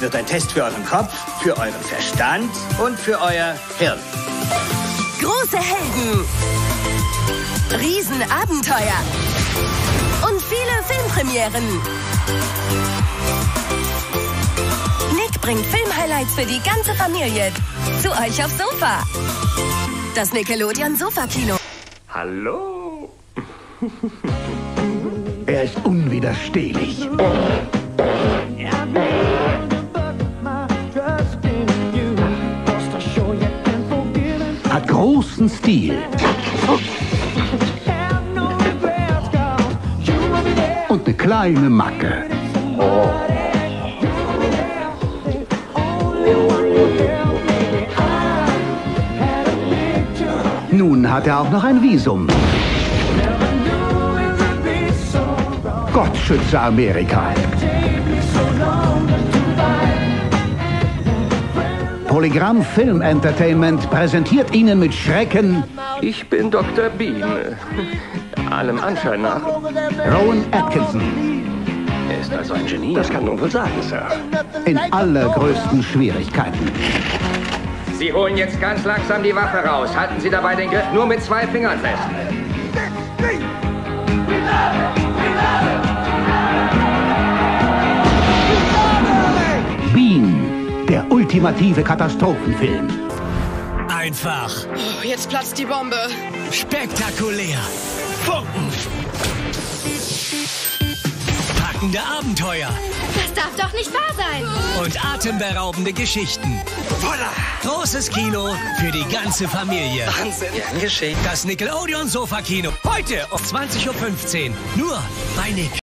Es wird ein Test für euren Kopf, für euren Verstand und für euer Hirn. Große Helden, Riesenabenteuer und viele Filmpremieren. Nick bringt Filmhighlights für die ganze Familie zu euch aufs Sofa. Das Nickelodeon Sofa-Kino. Hallo? Er ist unwiderstehlich. Großen Stil. Und eine kleine Macke. Nun hat er auch noch ein Visum. Gott schütze Amerika. Polygram Film Entertainment präsentiert Ihnen mit Schrecken Ich bin Dr. Bean. Allem Anschein nach. Rowan Atkinson Er ist also ein Genie. Das kann man wohl sagen, Sir. in allergrößten Schwierigkeiten. Sie holen jetzt ganz langsam die Waffe raus. Halten Sie dabei den Griff nur mit zwei Fingern fest. Ultimative Katastrophenfilm. Einfach. Oh, jetzt platzt die Bombe. Spektakulär. Funken. Packende Abenteuer Das darf doch nicht wahr sein. und atemberaubende Geschichten. Voila! Großes Kino für die ganze Familie. Wahnsinn. Gern geschehen. Das Nickelodeon Sofa Kino. Heute um 20.15 Uhr. Nur bei Nick.